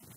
いくよ。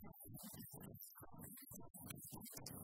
すごい。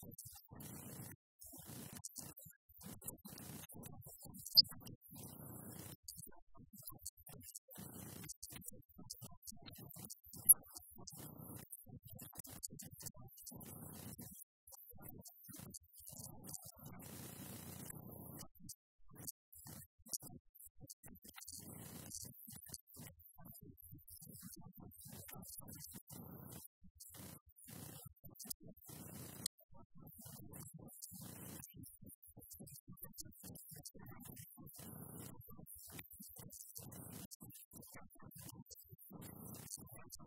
Jesus. 何?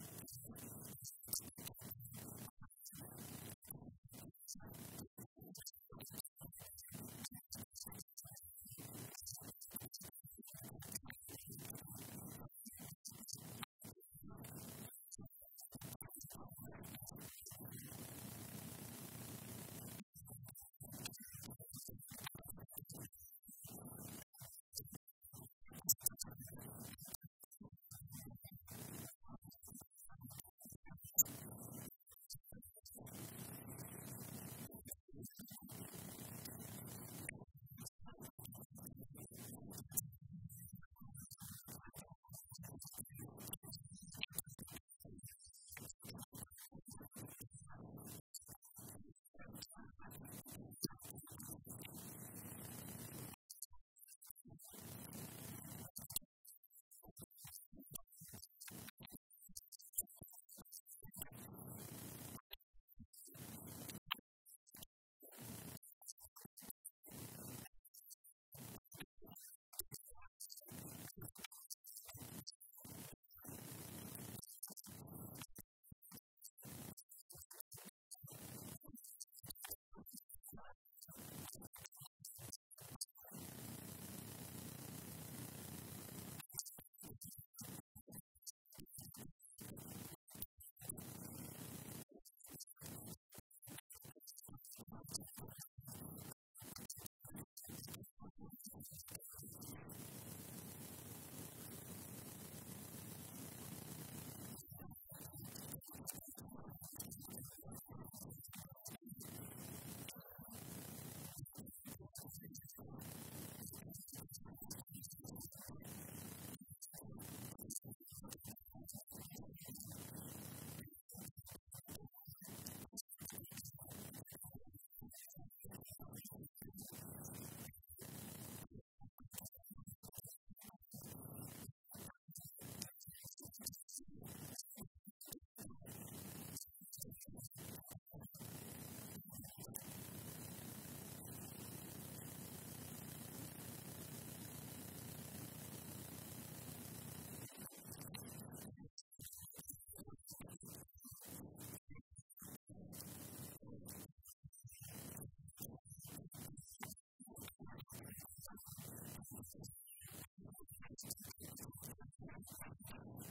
Thank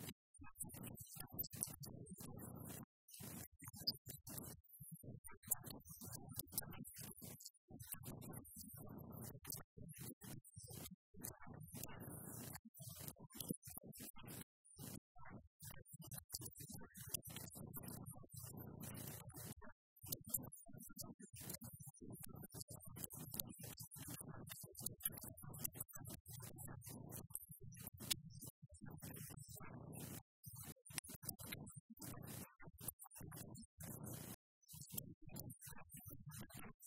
you.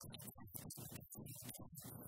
どうぞ。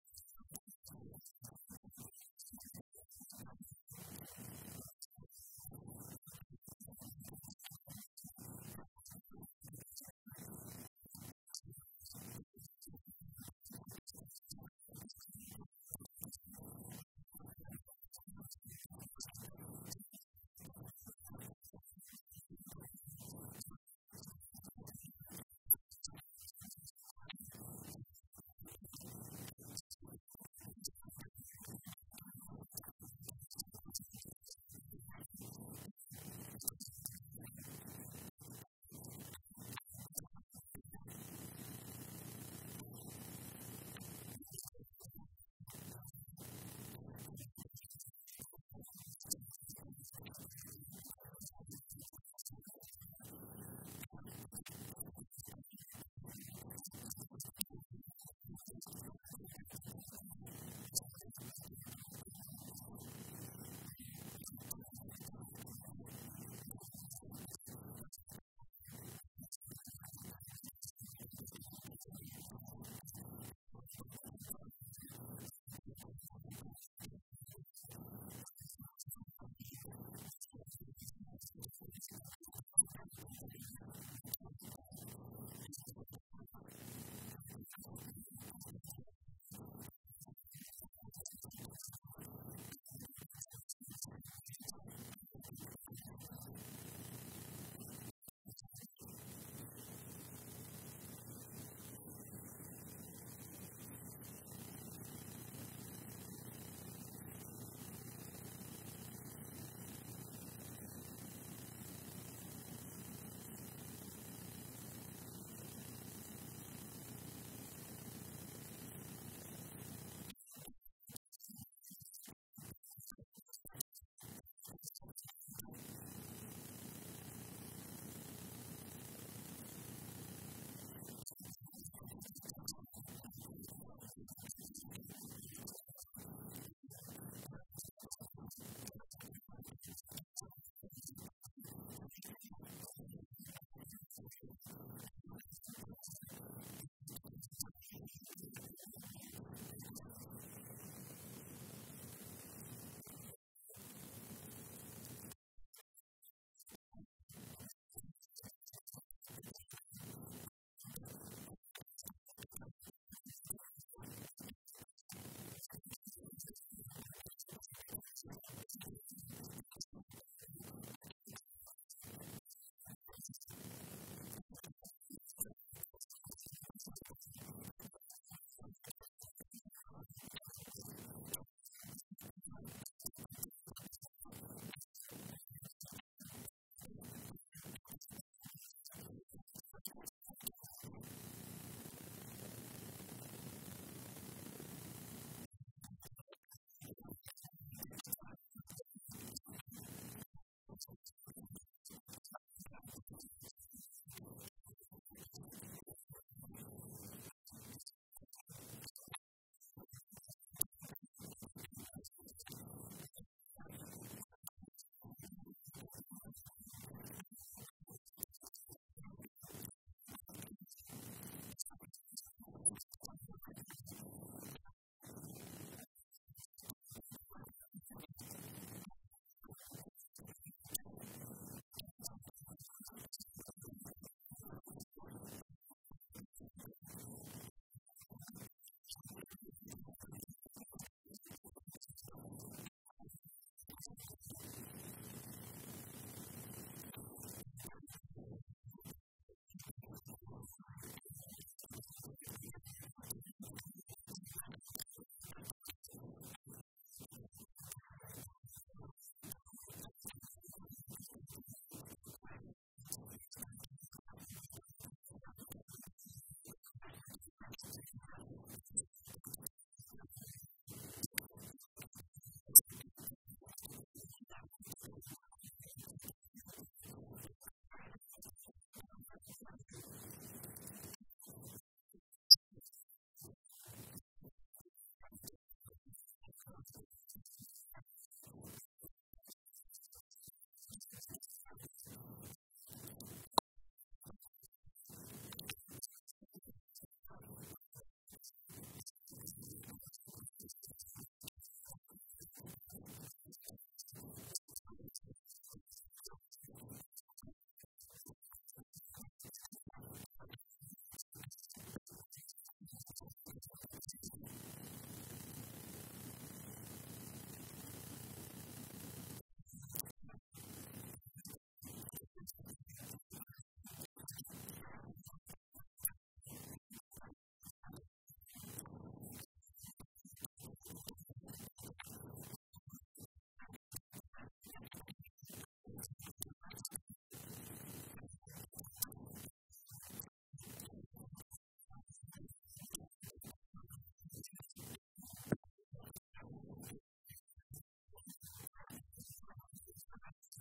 あ!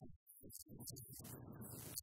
私たちです。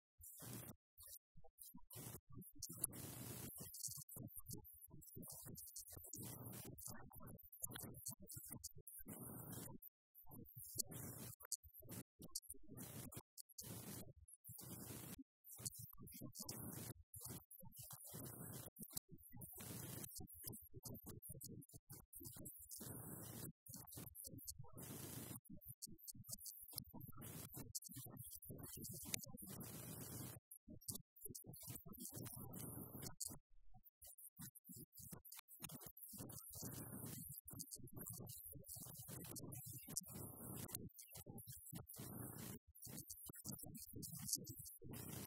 Jesus.